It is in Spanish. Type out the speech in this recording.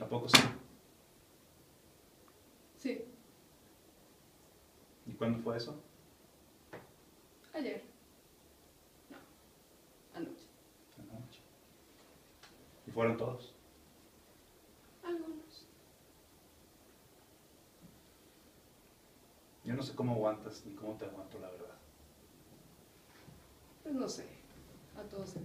¿A poco sí? Sí, ¿Y cuándo fue eso? ayer. No, anoche. Anoche. ¿Y fueron todos? Algunos. Yo no sé cómo aguantas ni cómo te aguanto, la verdad. Pues no sé, a todos se.